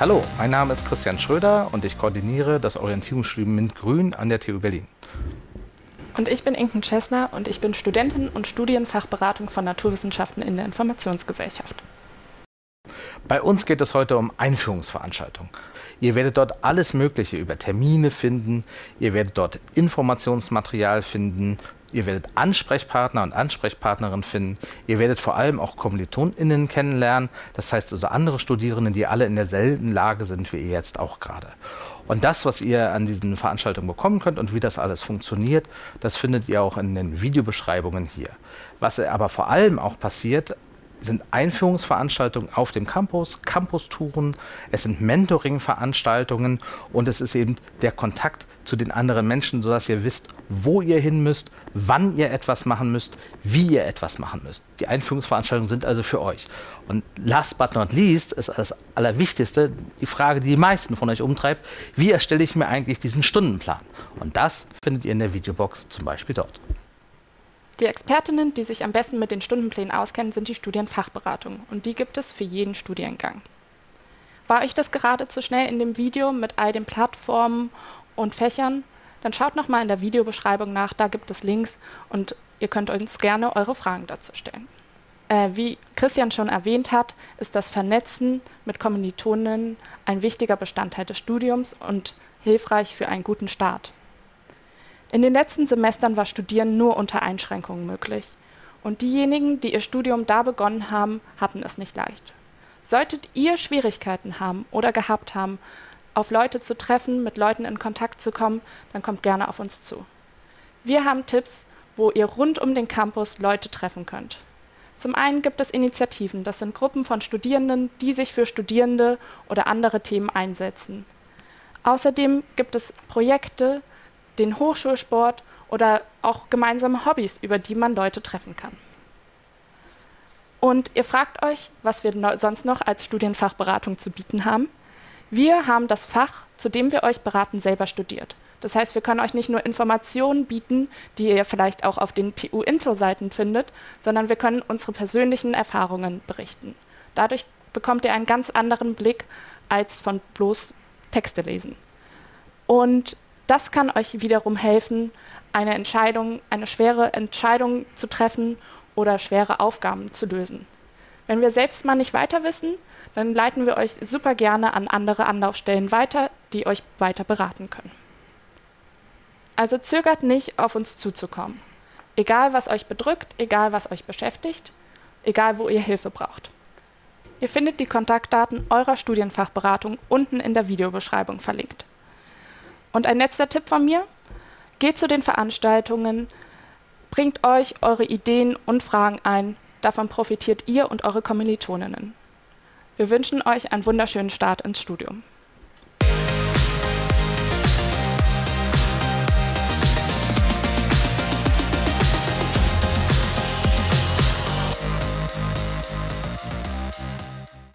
Hallo, mein Name ist Christian Schröder und ich koordiniere das Orientierungsstudium MINT-Grün an der TU Berlin. Und ich bin Inken Chesner und ich bin Studentin und Studienfachberatung von Naturwissenschaften in der Informationsgesellschaft. Bei uns geht es heute um Einführungsveranstaltungen. Ihr werdet dort alles Mögliche über Termine finden, ihr werdet dort Informationsmaterial finden, ihr werdet Ansprechpartner und Ansprechpartnerinnen finden, ihr werdet vor allem auch KommilitonInnen kennenlernen, das heißt also andere Studierende, die alle in derselben Lage sind wie ihr jetzt auch gerade. Und das, was ihr an diesen Veranstaltungen bekommen könnt und wie das alles funktioniert, das findet ihr auch in den Videobeschreibungen hier. Was aber vor allem auch passiert, sind Einführungsveranstaltungen auf dem Campus, Campus-Touren, es sind Mentoring-Veranstaltungen und es ist eben der Kontakt zu den anderen Menschen, sodass ihr wisst, wo ihr hin müsst, wann ihr etwas machen müsst, wie ihr etwas machen müsst. Die Einführungsveranstaltungen sind also für euch. Und last but not least ist das Allerwichtigste die Frage, die die meisten von euch umtreibt, wie erstelle ich mir eigentlich diesen Stundenplan? Und das findet ihr in der Videobox zum Beispiel dort. Die Expertinnen, die sich am besten mit den Stundenplänen auskennen, sind die Studienfachberatungen und die gibt es für jeden Studiengang. War euch das gerade zu schnell in dem Video mit all den Plattformen und Fächern? Dann schaut nochmal in der Videobeschreibung nach, da gibt es Links und ihr könnt uns gerne eure Fragen dazu stellen. Äh, wie Christian schon erwähnt hat, ist das Vernetzen mit Kommilitonen ein wichtiger Bestandteil des Studiums und hilfreich für einen guten Start. In den letzten Semestern war Studieren nur unter Einschränkungen möglich. Und diejenigen, die ihr Studium da begonnen haben, hatten es nicht leicht. Solltet ihr Schwierigkeiten haben oder gehabt haben, auf Leute zu treffen, mit Leuten in Kontakt zu kommen, dann kommt gerne auf uns zu. Wir haben Tipps, wo ihr rund um den Campus Leute treffen könnt. Zum einen gibt es Initiativen, das sind Gruppen von Studierenden, die sich für Studierende oder andere Themen einsetzen. Außerdem gibt es Projekte, den Hochschulsport oder auch gemeinsame Hobbys, über die man Leute treffen kann. Und ihr fragt euch, was wir sonst noch als Studienfachberatung zu bieten haben. Wir haben das Fach, zu dem wir euch beraten, selber studiert. Das heißt, wir können euch nicht nur Informationen bieten, die ihr vielleicht auch auf den TU-Info-Seiten findet, sondern wir können unsere persönlichen Erfahrungen berichten. Dadurch bekommt ihr einen ganz anderen Blick als von bloß Texte lesen. Und das kann euch wiederum helfen, eine Entscheidung, eine schwere Entscheidung zu treffen oder schwere Aufgaben zu lösen. Wenn wir selbst mal nicht weiter wissen, dann leiten wir euch super gerne an andere Anlaufstellen weiter, die euch weiter beraten können. Also zögert nicht, auf uns zuzukommen. Egal, was euch bedrückt, egal, was euch beschäftigt, egal, wo ihr Hilfe braucht. Ihr findet die Kontaktdaten eurer Studienfachberatung unten in der Videobeschreibung verlinkt. Und ein letzter Tipp von mir, geht zu den Veranstaltungen, bringt euch eure Ideen und Fragen ein, davon profitiert ihr und eure Kommilitoninnen. Wir wünschen euch einen wunderschönen Start ins Studium.